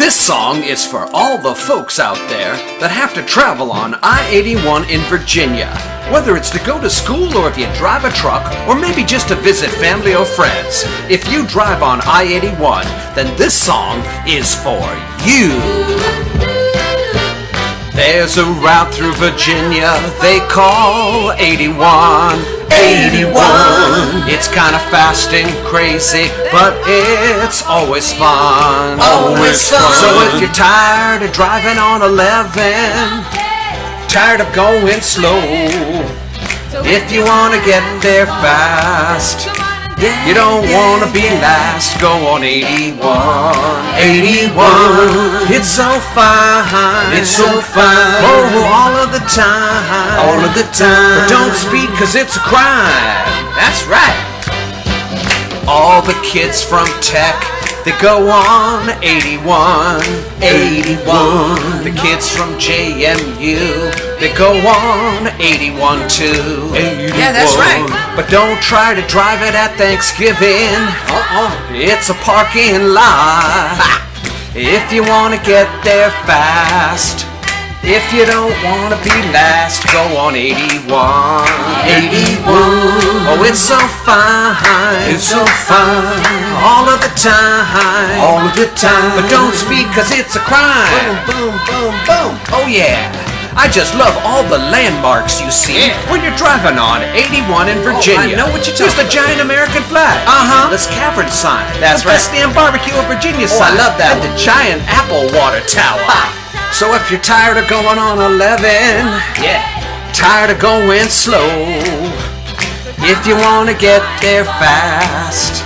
This song is for all the folks out there that have to travel on I-81 in Virginia. Whether it's to go to school or if you drive a truck or maybe just to visit family or friends. If you drive on I-81, then this song is for you. There's a route through Virginia they call 81. 81. It's kind of fast and crazy, but it's always fun. Always fun. So if you're tired of driving on 11, tired of going slow, if you want to get there fast, you don't want to be last, go on 81. 81. It's so fine. It's so fine. Oh, all of the time. All of the time. But don't speed cause it's a crime. That's right. All the kids from Tech they go on 81, 81. The kids from JMU, they go on 81 too. 81. Yeah, that's right. But don't try to drive it at Thanksgiving. Uh-uh. It's a parking lot. If you want to get there fast. If you don't want to be last, go on 81. 81. Oh, it's so fine. It's so fine. All of the time. All of the time. But don't speed cause it's a crime. Boom, boom, boom, boom. Oh yeah. I just love all the landmarks you see Yeah. when you're driving on 81 in Virginia. You know what you're talking There's the giant American flag. Uh-huh. This Cavern sign. That's the right. Best damn barbecue of Virginia Oh, I love that And the giant apple water tower. Ha. So if you're tired of going on 11, Yeah. tired of going slow, if you want to get there fast,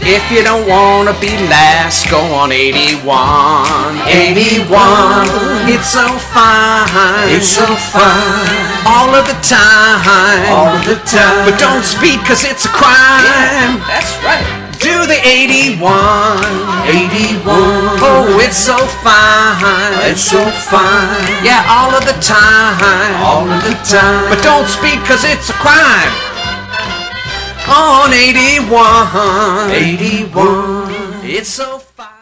if you don't want to be last, go on 81. 81. It's so fine. It's so fine. All of the time. All of the time. But don't speed cause it's a crime. That's right. Do the 81. 81. Oh, it's so fine. It's so fine. Yeah, all of the time. All of the time. But don't speed cause it's a crime. On 81. 81. It's so fine.